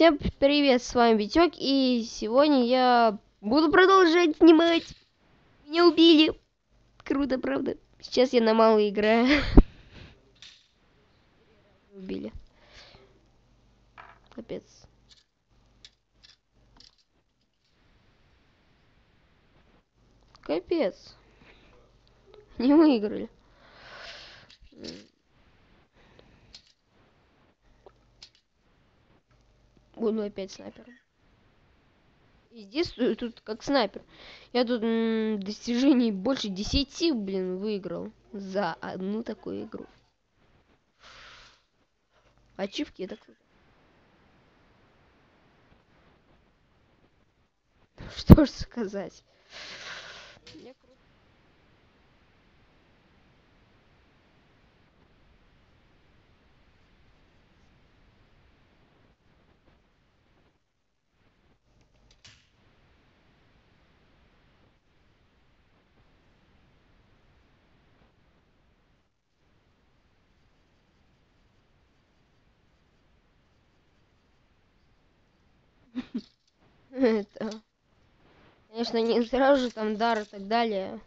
Всем привет, с вами Витек, и сегодня я буду продолжать снимать. Меня убили. Круто, правда? Сейчас я на малой играю. Убили. Капец. Капец. Не выиграли. Буду опять снайпером. И действую тут как снайпер. Я тут достижений больше 10, блин, выиграл за одну такую игру. Ачивки это круто. Что ж сказать. Это... Конечно, не сразу же там дар и так далее.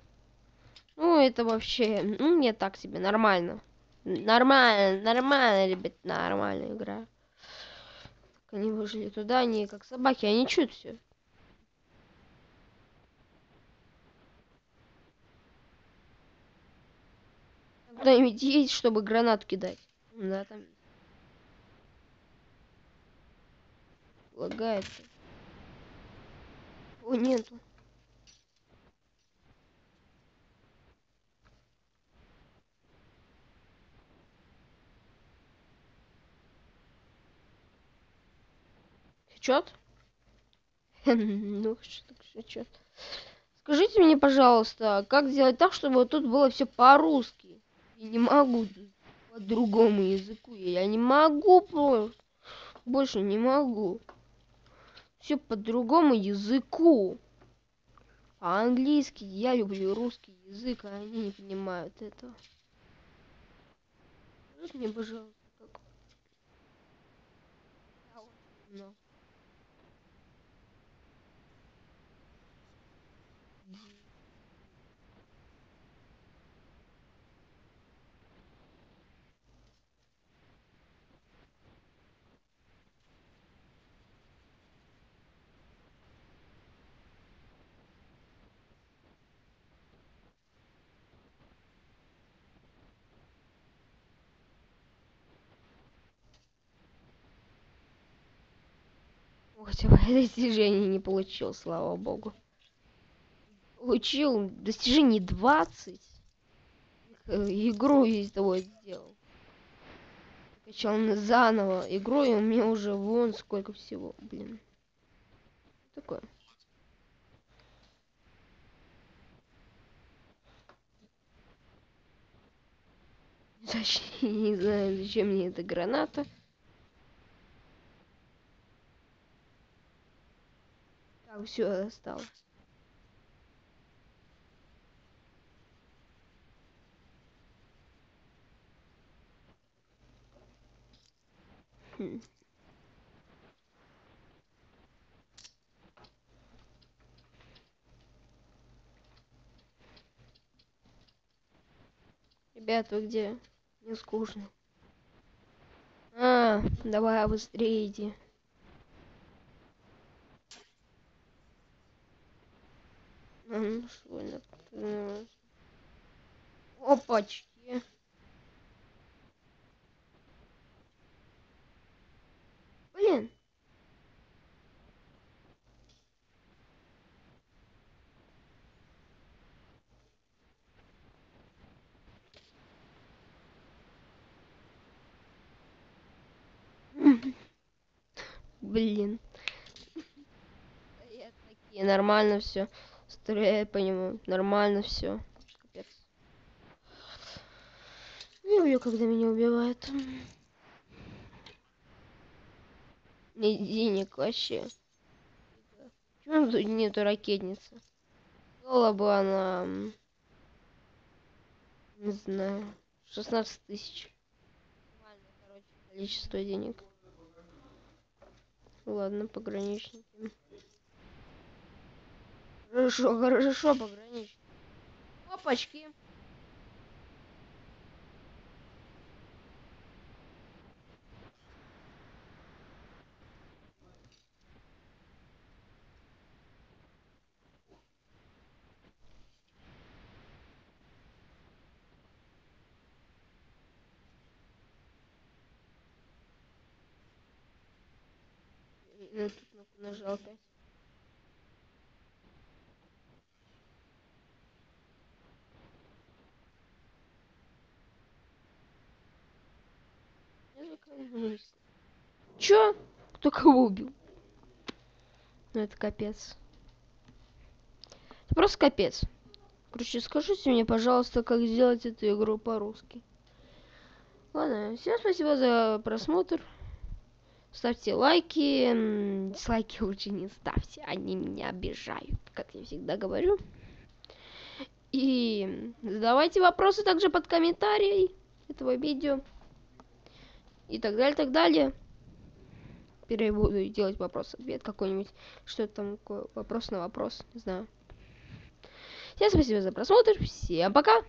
Ну, это вообще... Ну, мне так себе, нормально. Нормально, нормально, ребят, нормальная игра. Так они вышли туда, они как собаки, они чуть все. Кто-нибудь есть, чтобы гранат кидать? Да, там... Лагается. О, нету. Сечет? ну, что так сечет. Скажите мне, пожалуйста, как сделать так, чтобы вот тут было все по-русски? Я не могу по другому языку. Я не могу просто. Больше не могу все по другому языку. А английский, я люблю русский язык, а они не понимают этого. Мне, пожалуйста, как... No. Хотя достижение не получил, слава богу. Получил достижение 20. Э, игру из того сделал. Качал заново игру, и у меня уже вон сколько всего, блин. Такое. Зачем, не знаю, зачем мне эта граната. Все, осталось. Хм. Ребят, вы где? Мне скучно. А, давай быстрее иди. Ну, свольно. Опачки. Блин. Блин. Такие нормально все. Стреляй по нему. Нормально все. Капец. Не люблю, когда меня убивают. Не денег вообще. Почему тут нету ракетницы? Была бы она... Не знаю. 16 тысяч. Нормальное, короче, количество денег. Ладно, пограничники. Хорошо, хорошо, пограничники. Опачки. Я тут кнопку нажал опять. Чё? Кто кого убил? Ну это капец. Это просто капец. Короче, скажите мне, пожалуйста, как сделать эту игру по-русски. Ладно, всем спасибо за просмотр. Ставьте лайки. Дизлайки лучше не ставьте, они меня обижают, как я всегда говорю. И задавайте вопросы также под комментарии этого видео. И так далее, так далее. Теперь я буду делать вопрос-ответ какой-нибудь. Что там? Вопрос на вопрос. Не знаю. Всем спасибо за просмотр. Всем пока.